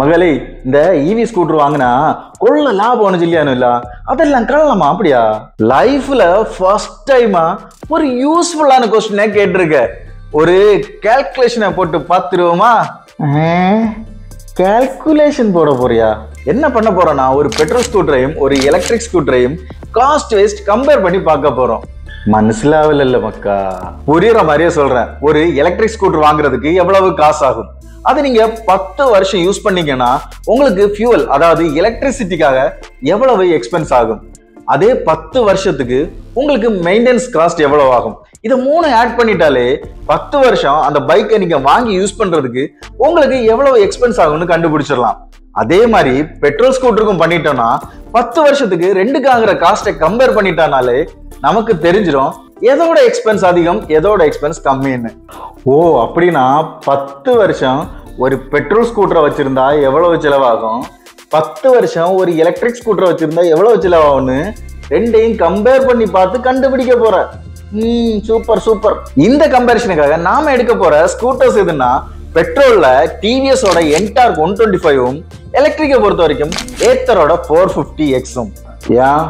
மகளே இந்த EV scooter வாங்கினா கொள்ள லாபம் இல்லையானு இல்ல? அதெல்லாம் கள்ளமா அப்படியா? லைஃப்ல ஃபர்ஸ்ட் டைமா ஒரு யூஸ்ஃபுல்லான கொஸ்டினே கேட்டிருக்க. ஒரு கால்குலேஷனை போட்டு பார்த்துருவோமா? கால்குலேஷன் போட போறியா? என்ன பண்ண போறோம்னா ஒரு பெட்ரோல் ஸ்கூட்டரையும் ஒரு எலக்ட்ரிக் ஸ்கூட்டரையும் காஸ்ட் வேஸ்ட் கம்பேர் பண்ணி பார்க்க போறோம். மனசிலாவில்ல மக்கா புரியுற மாதிரியே சொல்றேன் ஒரு எலக்ட்ரிக் ஸ்கூட்டர் வாங்குறதுக்கு எவ்வளவு காசு ஆகும் அது நீங்க பத்து வருஷம் யூஸ் பண்ணீங்கன்னா உங்களுக்கு ஃபியூவல் அதாவது எலக்ட்ரிசிட்டிக்காக எவ்வளவு எக்ஸ்பென்ஸ் ஆகும் அதே பத்து வருஷத்துக்கு உங்களுக்கு மெயின்டெனன்ஸ் காஸ்ட் எவ்வளவு ஆகும் இதை மூணு ஆட் பண்ணிட்டாலே பத்து வருஷம் அந்த பைக்கை நீங்க வாங்கி யூஸ் பண்றதுக்கு உங்களுக்கு எவ்வளவு எக்ஸ்பென்ஸ் ஆகும்னு கண்டுபிடிச்சிடலாம் அதே மாதிரி பெட்ரோல் ஸ்கூட்டருக்கும் பண்ணிட்டோம்னா பத்து வருஷத்துக்கு ரெண்டுக்கு ஆகிற காஸ்ட்டை கம்பேர் பண்ணிட்டானாலே நமக்கு தெரிஞ்சிடும் எதோட எக்ஸ்பென்ஸ் அதிகம் எதோட எக்ஸ்பென்ஸ் கம்மின்னு. ஓ அப்படின்னா பத்து வருஷம் ஒரு பெட்ரோல் ஸ்கூட்டரை வச்சுருந்தா எவ்வளவு செலவாகும்? பத்து வருஷம் ஒரு எலக்ட்ரிக் ஸ்கூட்டரை வச்சிருந்தா எவ்வளவு செலவாகும்னு ரெண்டையும் கம்பேர் பண்ணி பார்த்து கண்டுபிடிக்க போற. ம் சூப்பர் சூப்பர் இந்த கம்பேரிஷனுக்காக நாம எடுக்க போற ஸ்கூட்டர்ஸ் எதுன்னா பெட்ரோல்ல டிவிஎஸோட என்டார்க் ஒன் டுவெண்ட்டி ஃபைவும் எலக்ட்ரிக்கை பொறுத்த வரைக்கும் ஏத்தரோட ஃபோர் ஃபிஃப்டி எக்ஸும் ஏன்?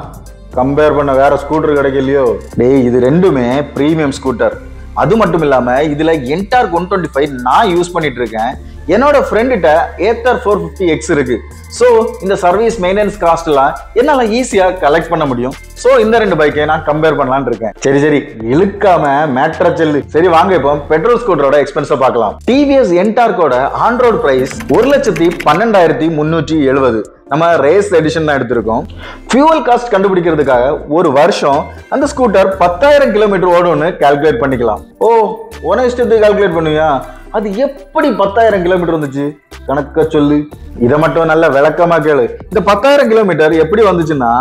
கம்பேர் பண்ண வேற ஸ்கூட்டர் கிடைக்கலையோ? டேய் இது ரெண்டுமே ப்ரீமியம் ஸ்கூட்டர் அது மட்டும் இல்லாம இதுல என்டார்க் ஒன் டுவெண்ட்டி ஃபைவ் நான் யூஸ் பண்ணிட்டு இருக்கேன் என்னோட ஃப்ரெண்டுகிட்ட ஏத்தர் ஃபோர் ஃபிஃப்டி எக்ஸ் இருக்கு. ஸோ இந்த சர்வீஸ் மெயின்டெனன்ஸ் காஸ்ட் எல்லாம் என்னால ஈஸியா கலெக்ட் பண்ண முடியும். ஸோ இந்த ரெண்டு பைக்கை நான் கம்பேர் பண்ணலான் இருக்கேன். சரி சரி. இழுக்காம மேட்ர செல்லு. சரி வாங்க இப்போ பெட்ரோல் ஸ்கூட்டரோட எக்ஸ்பென்ஸை பார்க்கலாம். டிவிஎஸ் என்டார்க்கோட ஆன்ரோட் ப்ரைஸ் பிரைஸ் ஒரு லட்சத்தி பன்னெண்டாயிரத்தி முன்னூற்றி எழுபது நம்ம ரேஸ் எடிஷன் தான் எடுத்திருக்கோம். ஃபியூவல் காஸ்ட் கண்டுபிடிக்கிறதுக்காக ஒரு வருஷம் அந்த ஸ்கூட்டர் பத்தாயிரம் கிலோமீட்டர் ஓடும்னு கால்குலேட் பண்ணிக்கலாம். ஓ ஒன் இஷ்டத்துக்கு கால்குலேட் பண்ணுவியா? அது எப்படி பத்தாயிரம் கிலோமீட்டர் வந்துச்சு? கணக்க சொல்லு. இதை மட்டும் நல்ல விளக்கமா கேளு. இந்த பத்தாயிரம் கிலோமீட்டர் எப்படி வந்துச்சுன்னா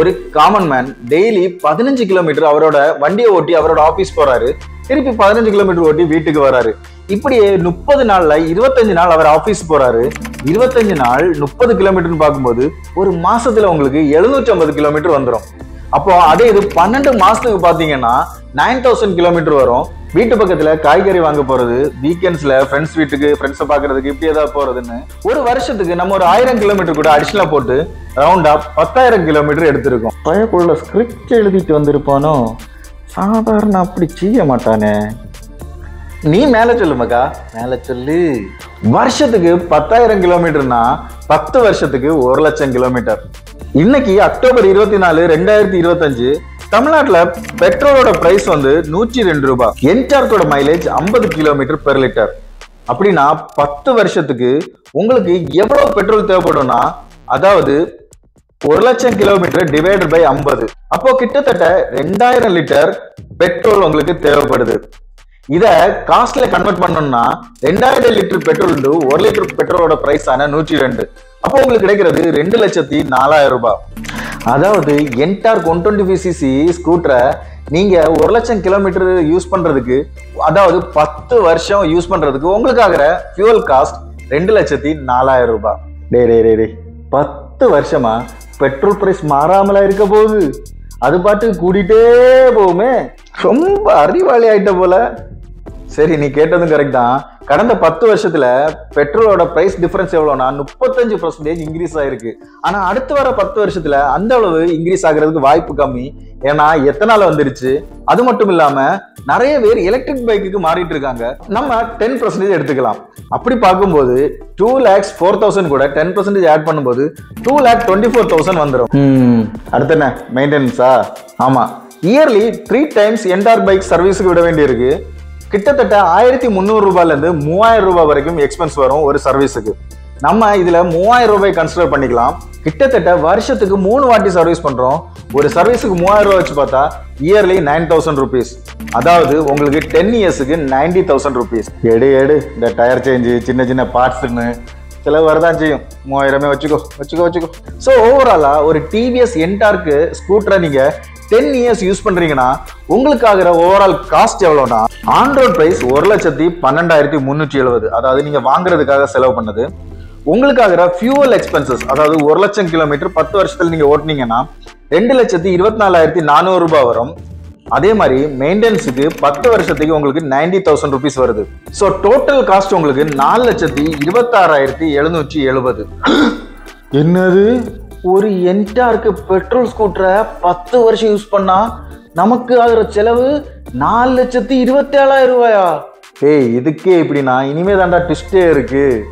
ஒரு காமன் மேன் டெய்லி பதினஞ்சு கிலோமீட்டர் அவரோட வண்டியை ஓட்டி அவரோட ஆஃபீஸ் போறாரு. திருப்பி பதினஞ்சு கிலோமீட்டர் ஓட்டி வீட்டுக்கு வராரு. இப்படி முப்பது நாள்ல இருபத்தஞ்சு நாள் அவர் ஆபீஸ் போறாரு. இருபத்தஞ்சு நாள் முப்பது கிலோமீட்டர்னு பார்க்கும்போது ஒரு மாசத்துல உங்களுக்கு எழுநூற்றி ஐம்பது கிலோமீட்டர் வந்துடும் அப்போ அதே இது பன்னெண்டு மாசத்துக்கு பாத்தீங்கன்னா நைன் தௌசண்ட் கிலோமீட்டர் வரும். வீட்டு பக்கத்துல காய்கறி வாங்க போறது வீக்கெண்ட்ஸ்ல ஃப்ரெண்ட்ஸ் வீட்டுக்கு ஃப்ரெண்ட்ஸை பாக்குறதுக்கு இப்படி ஏதாவது போறதுன்னு ஒரு வருஷத்துக்கு நம்ம ஒரு ஆயிரம் கிலோமீட்டர் கூட அடிஷனலா போட்டு ரவுண்டா பத்தாயிரம் கிலோமீட்டர் எடுத்திருக்கோம். பயக்குள்ள ஸ்கிரிப்ட் எழுதிட்டு வந்திருப்பானோ? சாதாரண அப்படி செய்ய மாட்டானே. நீ மேல சொல்லு மக்கா மேல சொல்லு. வருஷத்துக்கு பத்தாயிரம் கிலோமீட்டர்னா பத்து வருஷத்துக்கு ஒரு லட்சம் கிலோமீட்டர். இன்னைக்கு அக்டோபர் இருபத்தி நாலு ரெண்டாயிரத்தி இருபத்தஞ்சு தமிழ்நாட்டுல பெட்ரோலோட பிரைஸ் வந்து நூற்றி ரெண்டு ரூபாய் என்டார்க்கோட மைலேஜ் ஐம்பது கிலோமீட்டர் பெர் லிட்டர் அப்படின்னா பத்து வருஷத்துக்கு உங்களுக்கு எவ்வளவு பெட்ரோல் தேவைப்படும்னா அதாவது ஒரு லட்சம் கிலோமீட்டர் டிவைடட் பை ஐம்பது. அப்போ கிட்டத்தட்ட ரெண்டாயிரம் லிட்டர் பெட்ரோல் உங்களுக்கு தேவைப்படுது. இதை காஸ்ட்ல கன்வெர்ட் பண்ணோம்னா ரெண்டாயிரம் லிட்டர் பெட்ரோல் ஒரு லிட்டர் பெட்ரோலோட பிரைஸ் ஆன நூற்றி ரெண்டு. அப்போ உங்களுக்கு கிடைக்கிறது ரெண்டு லட்சத்தி நாலாயிரம் ரூபாய். அதாவது Ntorq one twenty five CC ஸ்கூட்டரை நீங்க ஒரு லட்சம் கிலோமீட்டர் யூஸ் பண்றதுக்கு அதாவது பத்து வருஷம் யூஸ் பண்றதுக்கு உங்களுக்காகிற ஃபியூவல் காஸ்ட் ரெண்டு லட்சத்தி நாலாயிரம் ரூபாய். டே டே டே டே. பத்து வருஷமா பெட்ரோல் பிரைஸ் மாறாமலா இருக்க போகுது. அது பாட்டு கூடிட்டே போகுமே. ரொம்ப அறிவாளி ஆயிட்ட போல. சரி நீ கேட்டதும் கரெக்ட் தான். கடந்த பத்து வருஷத்துல பெட்ரோலோட பிரைஸ் டிஃபரன்ஸ் எவ்வளோனா முப்பத்தஞ்சு பர்சன்டேஜ் இன்க்ரீஸ் ஆயிருக்கு. ஆனா அடுத்து வர பத்து வருஷத்துல அந்த அளவு இன்க்ரீஸ் ஆகுறதுக்கு வாய்ப்பு கம்மி. ஏன்னா எத்தனால வந்துருச்சு? அது மட்டும் இல்லாம நிறைய பேர் எலக்ட்ரிக் பைக்குக்கு மாறிட்டு இருக்காங்க. நம்ம டென் பர்சன்டேஜ் எடுத்துக்கலாம். அப்படி பார்க்கும்போது டூ லேக்ஸ் ஃபோர் தௌசண்ட் கூட டென் பர்சன்டேஜ் ஆட் பண்ணும்போது two lakh twenty four thousand வந்துடும் அடுத்து என்ன? மெயின்டெனன்ஸா ஆமா. Yearly three times Ntorq bike சர்வீஸுக்கு விட வேண்டியிருக்கு. கிட்டத்தட்ட ஆயிரத்தி முந்நூறு ரூபாயிலேருந்து மூவாயிரம் ரூபாய் வரைக்கும் எக்ஸ்பென்ஸ் வரும் ஒரு சர்வீஸுக்கு நம்ம இதில் மூவாயிரம் ரூபாய் கன்சிடர் பண்ணிக்கலாம். கிட்டத்தட்ட வருஷத்துக்கு மூணு வாட்டி சர்வீஸ் பண்ணுறோம் ஒரு சர்வீஸுக்கு மூவாயிரம் ரூபாய் வச்சு பார்த்தா இயர்லி நைன் தௌசண்ட் ருபீஸ் அதாவது உங்களுக்கு டென் இயர்ஸுக்கு நைன்டி தௌசண்ட் ருபீஸ் எடு எடு இந்த டயர் சேஞ்சு சின்ன சின்ன பார்ட்ஸுன்னு செலவு வரதான் செய்யும். மூவாயிரமே வச்சுக்கோ வச்சுக்கோ வச்சுக்கோ. ஸோ ஓவராலா ஒரு டிவிஎஸ் என்டார்க்கு ஸ்கூட்டரை நீங்க டென் இயர்ஸ் யூஸ் பண்றீங்கன்னா உங்களுக்கு ஆகிற ஓவரால் காஸ்ட் எவ்வளோனா ஆன் ரோட் பிரைஸ் ஒரு லட்சத்தி பன்னெண்டாயிரத்தி முந்நூற்றி எழுபது. அதாவது நீங்க வாங்குறதுக்காக செலவு பண்ணது. உங்களுக்காகிற ஃபியூவல் எக்ஸ்பென்சஸ் அதாவது ஒரு லட்சம் கிலோமீட்டர் பத்து வருஷத்தில் நீங்கள் ஓட்டுனீங்கன்னா ரெண்டு லட்சத்தி இருபத்தி நாலாயிரத்தி நானூறு ரூபாய் வரும். அதே மாதிரி மெயின்டெனன்ஸுக்கு பத்து வருஷத்துக்கு உங்களுக்கு நைன்டி தௌசண்ட் ருபீஸ் வருது. ஸோ டோட்டல் காஸ்ட் உங்களுக்கு நாலு லட்சத்தி இருபத்தாறாயிரத்தி எழுநூற்றி எழுபது. என்னது? ஒரு என்டார்க்கு பெட்ரோல் ஸ்கூட்டரை பத்து வருஷம் யூஸ் பண்ணா நமக்கு ஆகுற செலவு நாலு லட்சத்தி இருபத்தேழாயிரம் ரூபாயா? ஏய் இதுக்கே இப்படின்னா இனிமே தாண்டா ட்விஸ்டே இருக்கு.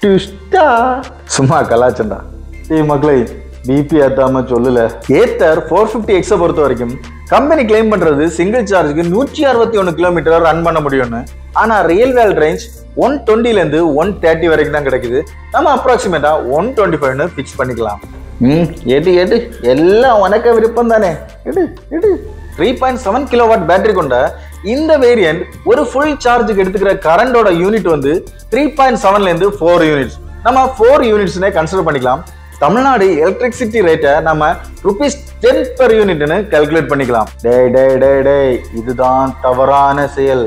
ட்விஸ்டா சும்மா கலாச்சண்டா ஏய் மக்களே பிபி ஏத்தாம சொல்லல. ஏத்தர் ஃபோர் ஃபிஃப்டி எக்ஸை பொறுத்த வரைக்கும் கம்பெனி கிளைம் பண்றது சிங்கிள் சார்ஜுக்கு நூற்றி அறுபத்தி ஒன்று கிலோமீட்டர் ரன் பண்ண முடியும்னு. ஆனா ரியல் வேல் ரேஞ்ச் ஒன் டுவெண்ட்டிலேருந்து ஒன் தேர்ட்டி வரைக்கும் தான் கிடைக்குது. நம்ம அப்ராக்சிமேட்டா ஒன் டுவெண்ட்டி ஃபைவ்னு ஃபிக்ஸ் பண்ணிக்கலாம். ம் எடு எடு. எல்லாம் உனக்க விருப்பம் தானே. எடு எடு. Three point seven kilowatt battery கொண்ட இந்த வேரியன்ட் ஒரு ஃபுல் சார்ஜுக்கு எடுத்துக்கிற கரண்டோட யூனிட் வந்து த்ரீ பாயிண்ட் செவன்லேருந்து ஃபோர் யூனிட்ஸ் நம்ம ஃபோர் யூனிட்ஸ்னே கன்சிடர் பண்ணிக்கலாம். தமிழ்நாடு எலக்ட்ரிசிட்டி ரேட்டை நம்ம ருபீஸ் டென் பர் யூனிட்னு கால்குலேட் பண்ணிக்கலாம். டே டே டே டே இதுதான் தவறான செயல்.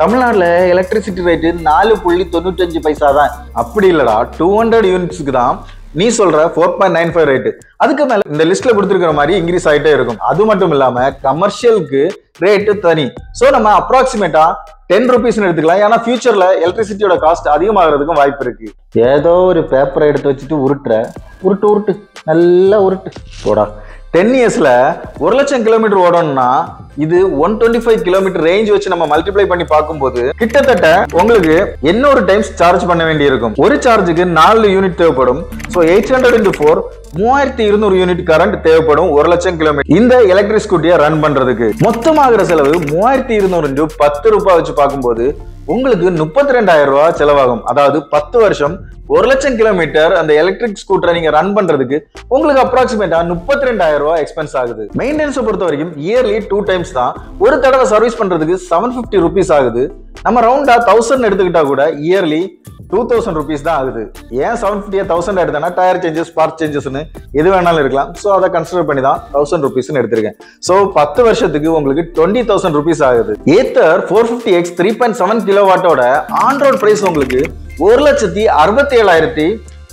தமிழ்நாட்டில் எலக்ட்ரிசிட்டி ரேட்டு நாலு புள்ளி தொண்ணூத்தஞ்சு பைசா தான். அப்படி இல்லடா டூ ஹண்ட்ரட் யூனிட்ஸ்க்கு தான் நீ சொல்ற four point nine five rate அதுக்கு மேல இந்த லிஸ்ட்ல கொடுத்துருக்கிற மாதிரி இன்க்ரீஸ் ஆகிட்டே இருக்கும். அது மட்டும் இல்லாம கமர்ஷியலுக்கு ரேட்டு தனி. ஸோ நம்ம அப்ராக்சிமேட்டா டென் ருபீஸ்னு எடுத்துக்கலாம். ஏன்னா ஃபியூச்சர்ல எலக்ட்ரிசிட்டியோட காஸ்ட் அதிகமாகிறதுக்கும் வாய்ப்பு இருக்கு. ஏதோ ஒரு பேப்பரை எடுத்து வச்சுட்டு உருட்டுற. உருட்டு உருட்டு. நல்லா உருட்டு. போடா. டென் இயர்ஸில் ஒரு லட்சம் கிலோமீட்டர் ஓடணும்னா இது one twenty five kilometre range வச்சு நம்ம மல்டிப்ளை பண்ணி பார்க்கும்போது கிட்டத்தட்ட உங்களுக்கு இன்னொரு டைம்ஸ் சார்ஜ் பண்ண வேண்டி இருக்கும் ஒரு சார்ஜுக்கு நாலு யூனிட் தேவைப்படும். So eight hundred into four மூவாயிரத்தி இருநூறு யூனிட் கரண்ட் தேவைப்படும் ஒரு லட்சம் கிலோமீட்டர் இந்த எலக்ட்ரிக் ஸ்கூட்டியை ரன் பண்றதுக்கு. மொத்தமாகிற செலவு மூவாயிரத்தி இருநூறு இன்டு பத்து ரூபாய் வச்சு பார்க்கும்போது உங்களுக்கு முப்பத்தி ரெண்டாயிரம் ரூபாய் செலவாகும். அதாவது பத்து வருஷம் ஒரு லட்சம் கிலோமீட்டர் அந்த எலக்ட்ரிக் ஸ்கூட்டரை நீங்க ரன் பண்றதுக்கு உங்களுக்கு அப்ராக்சிமேட்டா முப்பத்தி ரெண்டாயிரம் ரூபாய் எக்ஸ்பென்ஸ் ஆகுது. மெயின்டெனன்ஸ் பொறுத்த வரைக்கும் இயர்லி டூ டைம்ஸ் தான். ஒரு தடவை சர்வீஸ் பண்றதுக்கு செவன் பிப்டி ருபீஸ் ஆகுது. நம்ம ரவுண்டா தௌசண்ட் எடுத்துக்கிட்டா கூட இயர்லி டூ தௌசண்ட் ருபீஸ் தான் ஆகுது. ஏன் செவன் ஃபிஃப்டியை தௌசண்ட் எடுத்தேன்னா டயர் சேஞ்சஸ் பார்ட் சேஞ்சஸ்னு எது வேணாலும் இருக்கலாம் ஸோ அதை கன்சிடர் பண்ணி தான் தௌசண்ட் ருபீஸ்னு எடுத்திருக்கேன். ஸோ பத்து வருஷத்துக்கு உங்களுக்கு டுவெண்ட்டி தௌசண்ட் ருபீஸ் ஆகுது. Ather four fifty X three point seven kilo வாட்டோட on road price உங்களுக்கு ஒரு லட்சத்தி அறுபத்தி ஏழாயிரத்தி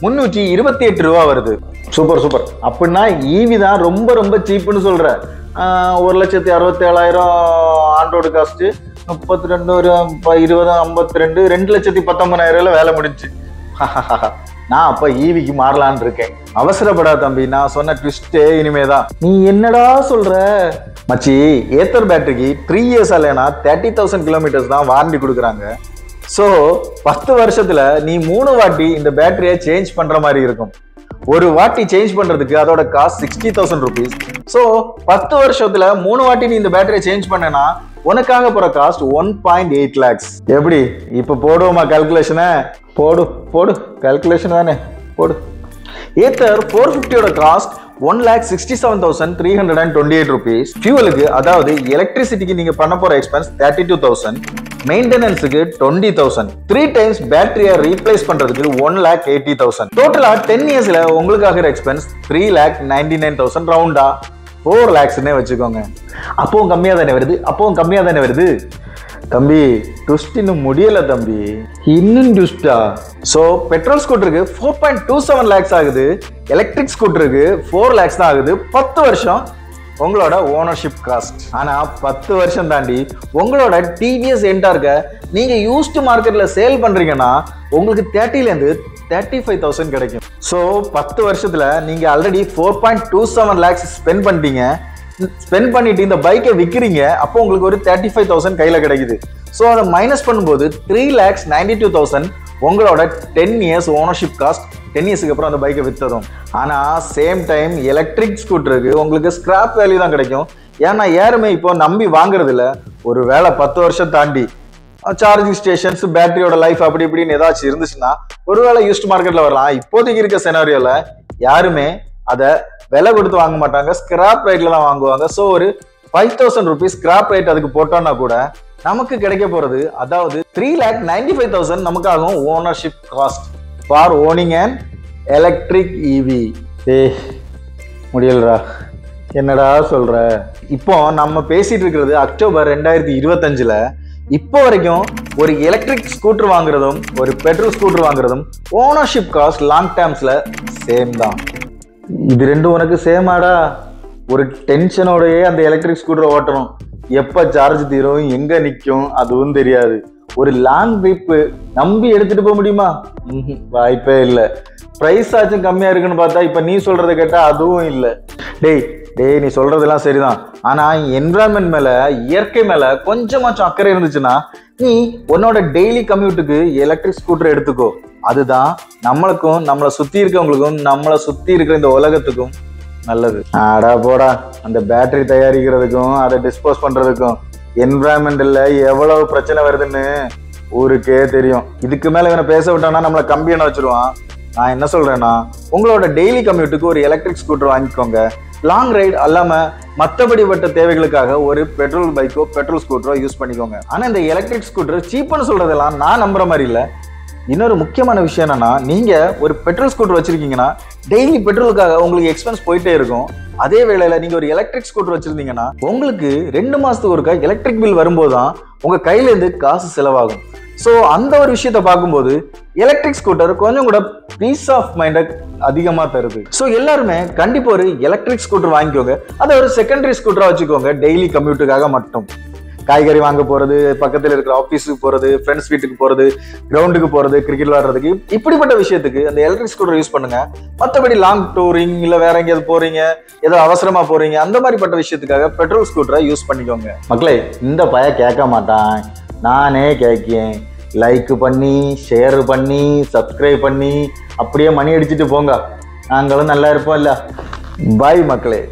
முன்னூற்றி இருபத்தி எட்டு ரூபா வருது. Super super. அப்படின்னா ஈவி தான் ரொம்ப ரொம்ப சீப்புன்னு ஆஹ் ஒரு லட்சத்தி அறுபத்தி ஏழாயிரம் ஆண்டோடு காஸ்ட் முப்பத்தி ரெண்டு ஒரு இருபது ஐம்பத்தி ரெண்டு ரெண்டு லட்சத்தி பத்தொன்பதாயிரம் வேலை முடிஞ்சு. நான் அப்ப ஈவிக்கு மாறலான் இருக்கேன். அவசரப்படா தம்பி நான் சொன்ன ட்விஸ்டே இனிமேதான். நீ என்னடா சொல்ற? மச்சி ஏத்தர் பேட்டரிக்கு த்ரீ இயர்ஸ் இல்லைனா தேர்ட்டி தௌசண்ட் கிலோமீட்டர்ஸ் தான் வாரண்டி கொடுக்குறாங்க. ஸோ பத்து வருஷத்துல நீ மூணு வாட்டி இந்த பேட்டரியை சேஞ்ச் பண்ற மாதிரி இருக்கும். ஒரு வாட்டி சேஞ்ச் பண்றதுக்கு அதோட cost sixty thousand rupees so பத்து வருஷத்துல மூணு வாட்டி நீ இந்த பேட்டரியை சேஞ்ச் பண்ணனா உனக்காக போற cost one point eight lakhs எப்படி? இப்போ போடுவோமா கால்குலேஷனை போடு போடு. கால்குலேஷன் தானே. போடு. Ather four ஃபிஃப்டியோட cost one lakh sixty seven thousand three hundred and twenty eight rupees ஃபியூவலுக்கு அதாவது எலக்ட்ரிசிட்டிக்கு நீங்க பண்ண போற எக்ஸ்பென்ஸ் தேர்ட்டி டூ தௌசண்ட் மெயின்டெனன்ஸுக்கு டுவெண்ட்டி தௌசண்ட் த்ரீ டைம்ஸ் பேட்டரியை ரீப்ளேஸ் பண்றதுக்கு ஒன் லேக் எயிட்டி தௌசண்ட் டோட்டலா டென் இயர்ஸ்ல உங்களுக்காக expense three lakh ninety nine thousand ரவுண்டா ஃபோர் லேக்ஸ்னே வச்சுக்கோங்க. அப்பவும் கம்மியாக தானே வருது? அப்பவும் கம்மியாக தானே வருது? தம்பி ட்விஸ்ட் இன்னும் முடியல தம்பி. இன்னும் ட்விஸ்டா so petrol ஸ்கூட்டருக்கு four point two seven lakhs ஆகுது. எலக்ட்ரிக் ஸ்கூட்டருக்கு ஃபோர் லேக்ஸ் தான் ஆகுது. பத்து வருஷம் உங்களோட ஓனர்ஷிப் காஸ்ட் ஆனால் பத்து வருஷம் தாண்டி உங்களோட டிவிஎஸ் என்டார்க்கை நீங்கள் யூஸ்டு மார்க்கெட்டில் சேல் பண்ணுறீங்கன்னா உங்களுக்கு தேர்ட்டிலேருந்து தேர்ட்டி ஃபைவ் தௌசண்ட் கிடைக்கும். ஸோ பத்து வருஷத்தில் நீங்கள் already four point two seven lakhs spend பண்ணிட்டீங்க. ஸ்பெண்ட் பண்ணிட்டு இந்த பைக்கை விற்கிறீங்க அப்போ உங்களுக்கு ஒரு தேர்ட்டி ஃபைவ் தௌசண்ட் கையில் கிடைக்குது. ஸோ அதை மைனஸ் பண்ணும்போது three lakhs ninety two thousand உங்களோட ten years ownership cost ten இயர்ஸ்க்கு அப்புறம் அந்த பைக்கை விற்றதும் ஆனால் சேம் டைம் எலக்ட்ரிக் ஸ்கூட்டருக்கு உங்களுக்கு ஸ்கிராப் வேல்யூ தான் கிடைக்கும். ஏன்னா யாருமே இப்போ நம்பி வாங்குறதில்ல. ஒரு வேலை பத்து வருஷம் தாண்டி சார்ஜிங் ஸ்டேஷன்ஸ் பேட்டரியோட லைஃப் அப்படி இப்படின்னு ஏதாச்சும் இருந்துச்சுன்னா ஒருவேளை யூஸ்ட் மார்க்கெட்டில் வரலாம். இப்போதைக்கு இருக்க செனாரியோவில் யாருமே அதை விலை கொடுத்து வாங்க மாட்டாங்க. ஸ்கிராப் ரேட்டில் தான் வாங்குவாங்க. ஸோ ஒரு five thousand rupees scrap rate அதுக்கு போட்டோம்னா கூட நமக்கு கிடைக்க போறது அதாவது three lakh ninety five thousand நமக்காகும் ownership cost for owning and electric EV ஏ முடியலடா. என்னடா சொல்ற? இப்போ நம்ம பேசிட்டு இருக்கிறது அக்டோபர் ரெண்டாயிரத்தி இருபத்தஞ்சுல. இப்போ வரைக்கும் ஒரு எலக்ட்ரிக் ஸ்கூட்டர் வாங்குறதும் ஒரு பெட்ரோல் ஸ்கூட்டர் வாங்குறதும் ஓனர்ஷிப் காஸ்ட் லாங் டேர்ம்ஸ்ல சேம் தான். இது ரெண்டும் உனக்கு சேமாடா ஒரு டென்ஷனோடயே அந்த எலக்ட்ரிக் ஸ்கூட்டரை ஓட்டணும். எப்போ சார்ஜ் தீரும் எங்கே நிற்கும் அதுவும் தெரியாது. ஒரு லாங் ட்ரிப்பு நம்பி எடுத்துட்டு போக முடியுமா? ம்ஹும், வாய்ப்பே இல்லை. ப்ரைஸ் ஆச்சும் கம்மியாக இருக்குன்னு பார்த்தா இப்போ நீ சொல்கிறத கேட்டால் அதுவும் இல்லை. டேய் டேய் நீ சொல்கிறதெல்லாம் சரிதான். ஆனால் என்விரான்மெண்ட் மேலே இயற்கை மேலே கொஞ்சமாச்சும் அக்கறை இருந்துச்சுன்னா நீ உன்னோட டெய்லி கம்யூட்டுக்கு எலக்ட்ரிக் ஸ்கூட்டர் எடுத்துக்கோ. அதுதான் நம்மளுக்கும் நம்மளை சுற்றி இருக்கவங்களுக்கும் நம்மளை சுற்றி இருக்கிற இந்த உலகத்துக்கும் நல்லது. ஆடா போடா. அந்த பேட்டரி தயாரிக்கிறதுக்கும் அதை டிஸ்போஸ் பண்றதுக்கும் என்விரான்மெண்ட்ல எவ்வளவு பிரச்சனை வருதுன்னு ஊருக்கே தெரியும். இதுக்கு மேல இவனை பேச விட்டானா நம்மளை என்ன வச்சிருவான். நான் என்ன சொல்றேன்னா உங்களோட டெய்லி கம்யூட்டுக்கு ஒரு எலக்ட்ரிக் ஸ்கூட்டர் வாங்கிக்கோங்க. லாங் ரைடு அல்லாம மற்றபடி பட்ட தேவைகளுக்காக ஒரு பெட்ரோல் பைக்கோ பெட்ரோல் ஸ்கூட்டரோ யூஸ் பண்ணிக்கோங்க. ஆனா இந்த எலக்ட்ரிக் ஸ்கூட்டர் சீப்புன்னு சொல்றதெல்லாம் நான் நம்புற மாதிரி இல்லை. இன்னொரு முக்கியமான விஷயம் என்னன்னா நீங்க ஒரு பெட்ரோல் ஸ்கூட்டர் வச்சிருக்கீங்கன்னா டெய்லி பெட்ரோலுக்காக உங்களுக்கு எக்ஸ்பென்ஸ் போயிட்டே இருக்கும். அதே வேளையில நீங்க ஒரு எலக்ட்ரிக் ஸ்கூட்டர் வச்சிருந்தீங்கன்னா உங்களுக்கு ரெண்டு மாசத்துக்கு ஒருக்கா எலக்ட்ரிக் பில் வரும்போது தான் உங்க கையில இருந்து காசு செலவாகும். ஸோ அந்த ஒரு விஷயத்த பார்க்கும்போது எலக்ட்ரிக் ஸ்கூட்டர் கொஞ்சம் கூட பீஸ் ஆஃப் மைண்டை அதிகமாக தருது. ஸோ எல்லாருமே கண்டிப்பாக ஒரு எலக்ட்ரிக் ஸ்கூட்டர் வாங்கிக்கோங்க. அதை ஒரு செகண்டரி ஸ்கூட்டராக வச்சுக்கோங்க டெய்லி கம்யூட்டுக்காக மட்டும். காய்கறி வாங்க போறது பக்கத்துல இருக்கிற ஆஃபீஸுக்கு போறது ஃப்ரெண்ட்ஸ் வீட்டுக்கு போறது கிரவுண்டுக்கு போறது கிரிக்கெட் விளாடுறதுக்கு இப்படிப்பட்ட விஷயத்துக்கு அந்த எலக்ட்ரிக் ஸ்கூட்டர் யூஸ் பண்ணுங்க. மற்றபடி லாங் டூரிங் இல்ல வேற எங்கேயாவது போறீங்க ஏதோ அவசரமா போறீங்க அந்த மாதிரிப்பட்ட விஷயத்துக்காக பெட்ரோல் ஸ்கூட்டரை யூஸ் பண்ணிக்கோங்க. மக்களே இந்த பய கேட்க மாட்டான். நானே கேட்கேன். லைக் பண்ணி ஷேர் பண்ணி சப்ஸ்கிரைப் பண்ணி அப்படியே மணி அடிச்சுட்டு போங்க. நாங்களும் நல்லா இருப்போம் இல்ல பாய் மக்களே.